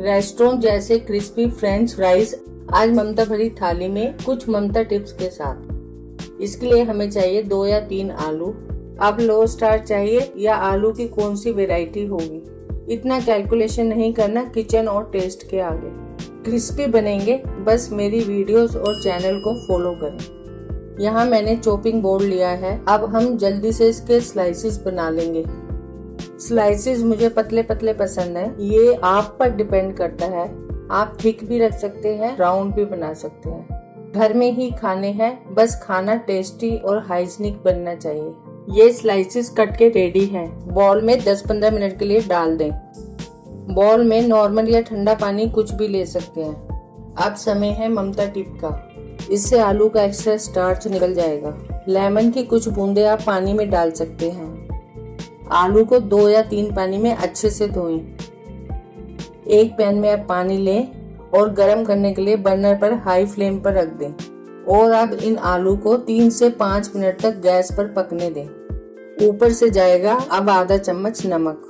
Restaurant जैसे crispy French fries, आज ममता भरी थाली में कुछ ममता टिप्स के साथ। इसके लिए हमें चाहिए दो या तीन आलू। अब लो स्टार चाहिए या आलू की कौन सी वेराइटी होगी? इतना कैलकुलेशन नहीं करना किचन और टेस्ट के आगे। क्रिस्पी बनेंगे, बस मेरी वीडियोस और चैनल को फॉलो करें। यहाँ मैंने चॉपिंग बोर्ड लिया है। अब हम जल्दी से इसके स्लाइसिस बना लेंगे। स्लाइसेस मुझे पतले पतले पसंद है। ये आप पर डिपेंड करता है। आप थिक भी रख सकते हैं राउंड भी बना सकते हैं। घर में ही खाने हैं, बस खाना टेस्टी और हाइजीनिक बनना चाहिए। ये स्लाइसेस कट के रेडी हैं। बॉल में 10-15 मिनट के लिए डाल दें। बॉल में नॉर्मल या ठंडा पानी कुछ भी ले सकते हैं। अब समय है ममता टिप का। इससे आलू का एक्स्ट्रा स्टार्च निकल जाएगा। लेमन की कुछ बूंदे आप पानी में डाल सकते हैं। आलू को दो या तीन पानी में अच्छे से धोएँ। एक पैन में आप पानी लें और गर्म करने के लिए बर्नर पर हाई फ्लेम पर रख दें और अब इन आलू को तीन से पाँच मिनट तक गैस पर पकने दें। ऊपर से जाएगा अब आधा चम्मच नमक।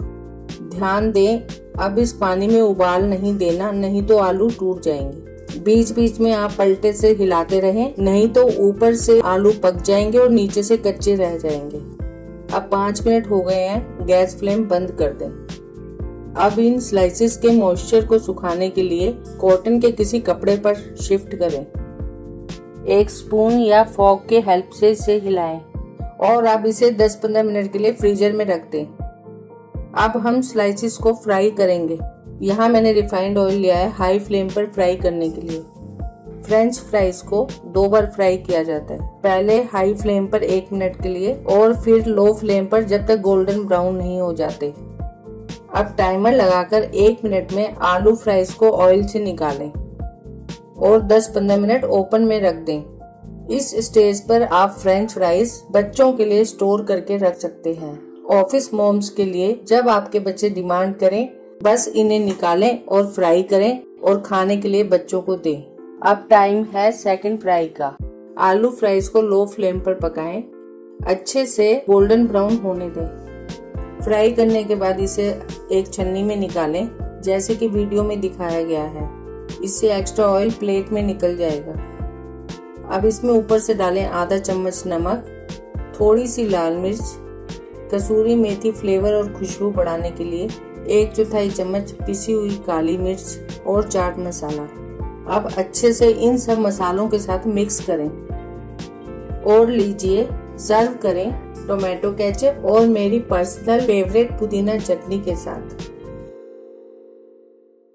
ध्यान दें, अब इस पानी में उबाल नहीं देना, नहीं तो आलू टूट जाएँगे। बीच बीच में आप पलटे से हिलाते रहें, नहीं तो ऊपर से आलू पक जाएँगे और नीचे से कच्चे रह जाएँगे। अब पाँच मिनट हो गए हैं, गैस फ्लेम बंद कर दें। अब इन स्लाइसेस के मॉइस्चर को सुखाने के लिए कॉटन के किसी कपड़े पर शिफ्ट करें। एक स्पून या फॉक के हेल्प से इसे हिलाएँ और अब इसे 10-15 मिनट के लिए फ्रीजर में रख दें। अब हम स्लाइसेस को फ्राई करेंगे। यहाँ मैंने रिफाइंड ऑयल लिया है हाई फ्लेम पर फ्राई करने के लिए। फ्रेंच फ्राइज को दो बार फ्राई किया जाता है। पहले हाई फ्लेम पर एक मिनट के लिए और फिर लो फ्लेम पर जब तक गोल्डन ब्राउन नहीं हो जाते। अब टाइमर लगाकर एक मिनट में आलू फ्राइज को ऑयल से निकालें और 10-15 मिनट ओपन में रख दें। इस स्टेज पर आप फ्रेंच फ्राइज बच्चों के लिए स्टोर करके रख सकते हैं। ऑफ़िस मोम्स के लिए जब आपके बच्चे डिमांड करें, बस इन्हें निकालें और फ्राई करें और खाने के लिए बच्चों को दें। अब टाइम है सेकंड फ्राई का। आलू फ्राइज को लो फ्लेम पर पकाएँ। अच्छे से गोल्डन ब्राउन होने दें। फ्राई करने के बाद इसे एक छन्नी में निकालें, जैसे कि वीडियो में दिखाया गया है। इससे एक्स्ट्रा ऑयल प्लेट में निकल जाएगा। अब इसमें ऊपर से डालें आधा चम्मच नमक, थोड़ी सी लाल मिर्च, कसूरी मेथी फ्लेवर और खुशबू बढ़ाने के लिए एक चौथाई चम्मच पिसी हुई काली मिर्च और चाट मसाला। अब अच्छे से इन सब मसालों के साथ मिक्स करें। और लीजिए सर्व करें टोमेटो केचप और मेरी पर्सनल फेवरेट पुदीना चटनी के साथ।